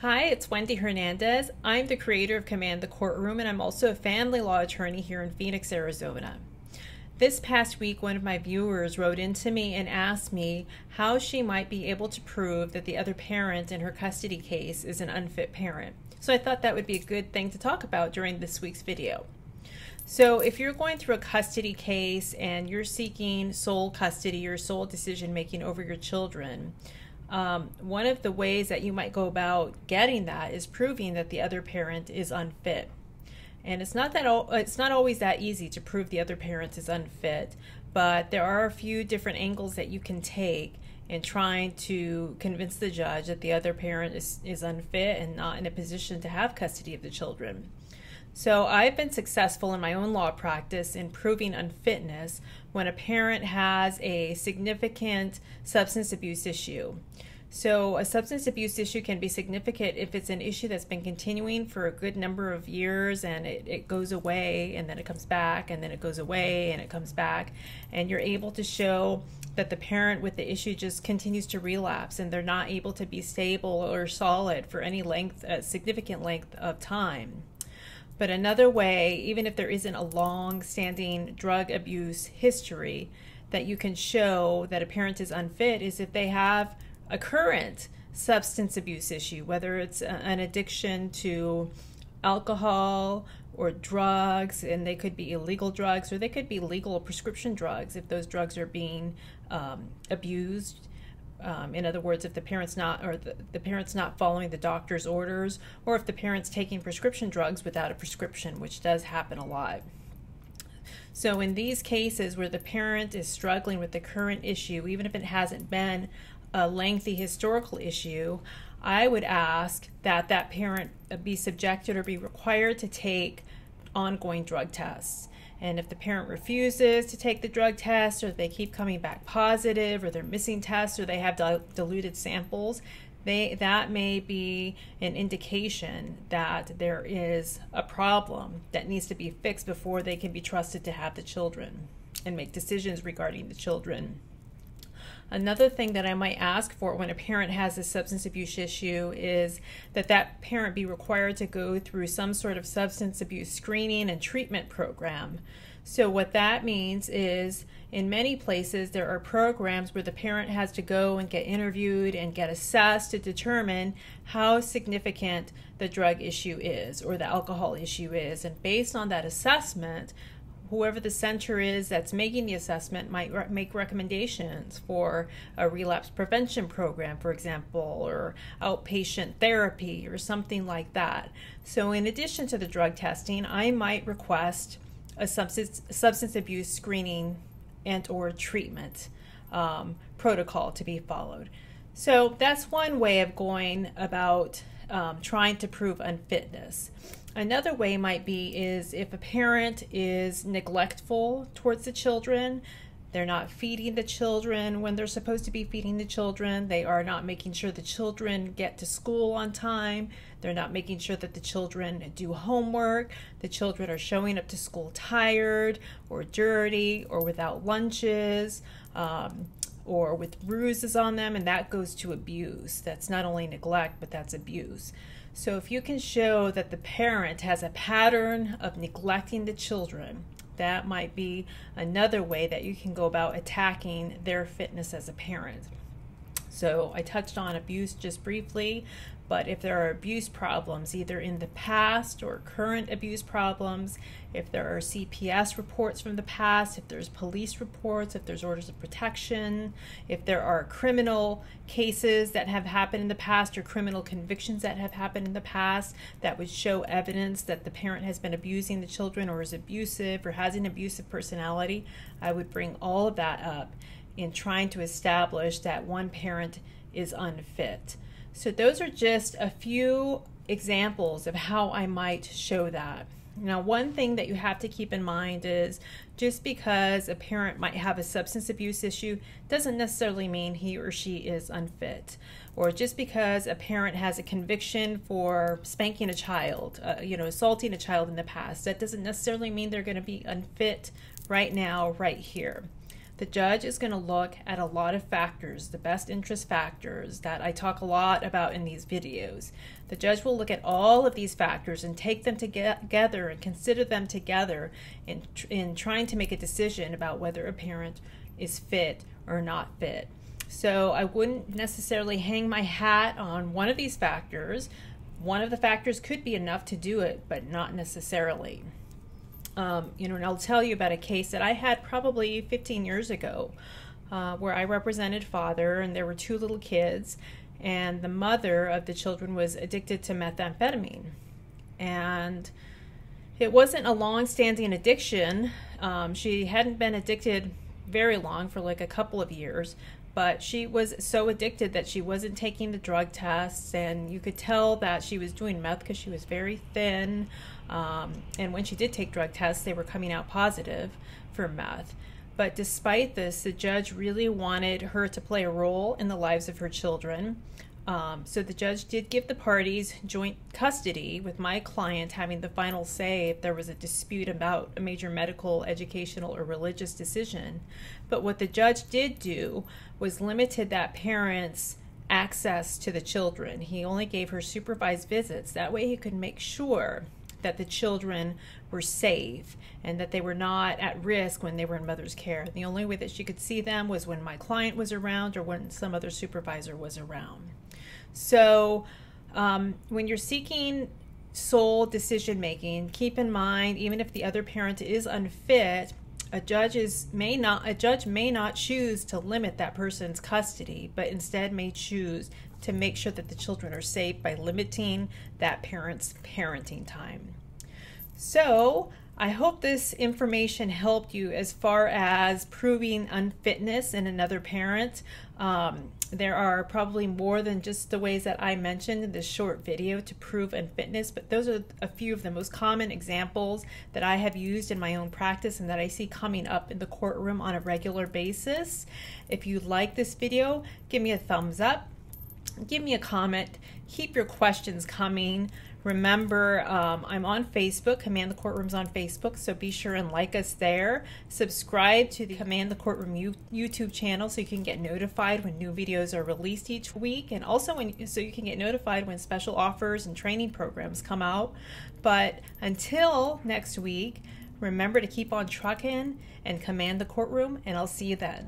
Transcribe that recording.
Hi, it's Wendy Hernandez. I'm the creator of Command the Courtroom, and I'm also a family law attorney here in Phoenix, Arizona. This past week, one of my viewers wrote into me and asked me how she might be able to prove that the other parent in her custody case is an unfit parent. So I thought that would be a good thing to talk about during this week's video. So, if you're going through a custody case and you're seeking sole custody or sole decision making over your children, um, one of the ways that you might go about getting that is proving that the other parent is unfit. And it's not that it's not always that easy to prove the other parent is unfit, but there are a few different angles that you can take in trying to convince the judge that the other parent is, is unfit and not in a position to have custody of the children. So I've been successful in my own law practice in proving unfitness when a parent has a significant substance abuse issue. So, a substance abuse issue can be significant if it's an issue that's been continuing for a good number of years and it, it goes away and then it comes back and then it goes away and it comes back. And you're able to show that the parent with the issue just continues to relapse and they're not able to be stable or solid for any length, a significant length of time. But another way, even if there isn't a long standing drug abuse history, that you can show that a parent is unfit is if they have a current substance abuse issue, whether it's an addiction to alcohol or drugs, and they could be illegal drugs or they could be legal prescription drugs if those drugs are being um, abused um, in other words, if the parent's not or the, the parent's not following the doctor's orders, or if the parent's taking prescription drugs without a prescription, which does happen a lot. So, in these cases where the parent is struggling with the current issue, even if it hasn't been a lengthy historical issue, I would ask that that parent be subjected or be required to take ongoing drug tests. And if the parent refuses to take the drug test, or they keep coming back positive, or they're missing tests, or they have dil- diluted samples, they, that may be an indication that there is a problem that needs to be fixed before they can be trusted to have the children and make decisions regarding the children. Another thing that I might ask for when a parent has a substance abuse issue is that that parent be required to go through some sort of substance abuse screening and treatment program. So, what that means is in many places there are programs where the parent has to go and get interviewed and get assessed to determine how significant the drug issue is or the alcohol issue is. And based on that assessment, whoever the center is that's making the assessment might re- make recommendations for a relapse prevention program, for example, or outpatient therapy or something like that. So, in addition to the drug testing, I might request a substance, substance abuse screening and or treatment um, protocol to be followed. So that's one way of going about um, trying to prove unfitness. Another way might be is if a parent is neglectful towards the children, they're not feeding the children when they're supposed to be feeding the children. They are not making sure the children get to school on time. They're not making sure that the children do homework. The children are showing up to school tired or dirty or without lunches. Um, or with bruises on them, and that goes to abuse. That's not only neglect, but that's abuse. So, if you can show that the parent has a pattern of neglecting the children, that might be another way that you can go about attacking their fitness as a parent. So, I touched on abuse just briefly, but if there are abuse problems, either in the past or current abuse problems, if there are CPS reports from the past, if there's police reports, if there's orders of protection, if there are criminal cases that have happened in the past or criminal convictions that have happened in the past that would show evidence that the parent has been abusing the children or is abusive or has an abusive personality, I would bring all of that up in trying to establish that one parent is unfit. So, those are just a few examples of how I might show that. Now, one thing that you have to keep in mind is just because a parent might have a substance abuse issue doesn't necessarily mean he or she is unfit. Or just because a parent has a conviction for spanking a child, uh, you know, assaulting a child in the past, that doesn't necessarily mean they're going to be unfit right now, right here. The judge is going to look at a lot of factors, the best interest factors that I talk a lot about in these videos. The judge will look at all of these factors and take them together and consider them together in, in trying to make a decision about whether a parent is fit or not fit. So I wouldn't necessarily hang my hat on one of these factors. One of the factors could be enough to do it, but not necessarily. Um, you know, and I'll tell you about a case that I had probably 15 years ago, uh, where I represented father, and there were two little kids, and the mother of the children was addicted to methamphetamine, and it wasn't a long-standing addiction. Um, she hadn't been addicted very long, for like a couple of years, but she was so addicted that she wasn't taking the drug tests and you could tell that she was doing meth because she was very thin um, and when she did take drug tests they were coming out positive for meth. But despite this the judge really wanted her to play a role in the lives of her children um, so the judge did give the parties joint custody, with my client having the final say if there was a dispute about a major medical, educational, or religious decision. But what the judge did do was limited that parent's access to the children. He only gave her supervised visits. That way he could make sure that the children were safe and that they were not at risk when they were in mother's care. The only way that she could see them was when my client was around or when some other supervisor was around. So, um, when you're seeking sole decision making, keep in mind even if the other parent is unfit, a judge is may not a judge may not choose to limit that person's custody, but instead may choose to make sure that the children are safe by limiting that parent's parenting time. So, I hope this information helped you as far as proving unfitness in another parent. Um, there are probably more than just the ways that I mentioned in this short video to prove unfitness, but those are a few of the most common examples that I have used in my own practice and that I see coming up in the courtroom on a regular basis. If you like this video, give me a thumbs up, give me a comment, keep your questions coming. Remember, um, I'm on Facebook. Command the Courtroom's on Facebook, so be sure and like us there. Subscribe to the Command the Courtroom YouTube channel so you can get notified when new videos are released each week, and also when so you can get notified when special offers and training programs come out. But until next week, remember to keep on trucking and command the courtroom, and I'll see you then.